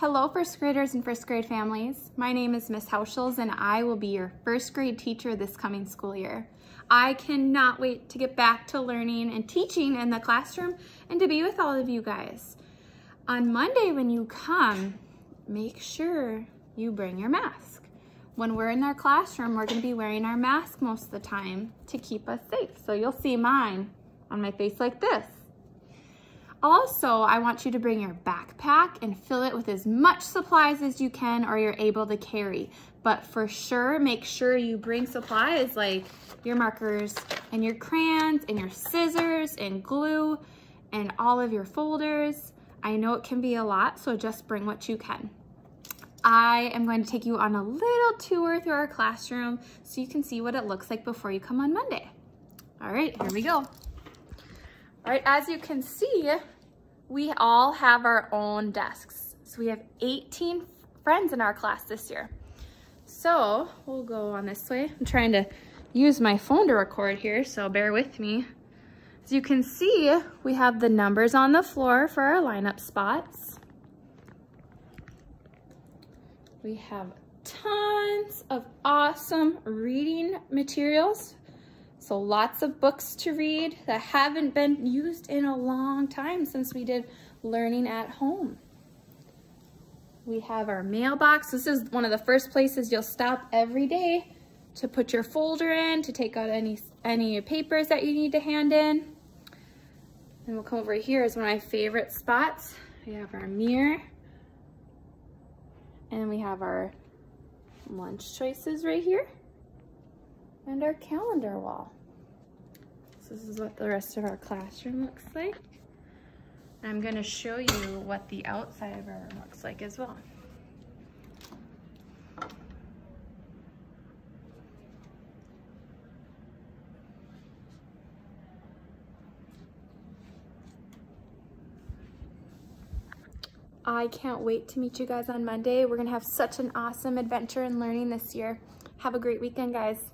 Hello first graders and first grade families. My name is Miss Hauschulz and I will be your first grade teacher this coming school year. I cannot wait to get back to learning and teaching in the classroom and to be with all of you guys. On Monday when you come, make sure you bring your mask. When we're in our classroom, we're gonna be wearing our mask most of the time to keep us safe. So you'll see mine on my face like this. Also, I want you to bring your backpack and fill it with as much supplies as you can or you're able to carry. But for sure, make sure you bring supplies like your markers and your crayons and your scissors and glue and all of your folders. I know it can be a lot, so just bring what you can. I am going to take you on a little tour through our classroom so you can see what it looks like before you come on Monday. All right, here we go. Right, as you can see, we all have our own desks. So we have 18 friends in our class this year. So we'll go on this way. I'm trying to use my phone to record here, so bear with me. As you can see, we have the numbers on the floor for our lineup spots. We have tons of awesome reading materials so lots of books to read that haven't been used in a long time since we did learning at home. We have our mailbox. This is one of the first places you'll stop every day to put your folder in, to take out any, any papers that you need to hand in. And we'll come over here is one of my favorite spots. We have our mirror and we have our lunch choices right here and our calendar wall. This is what the rest of our classroom looks like. I'm gonna show you what the outside of our room looks like as well. I can't wait to meet you guys on Monday. We're gonna have such an awesome adventure in learning this year. Have a great weekend, guys.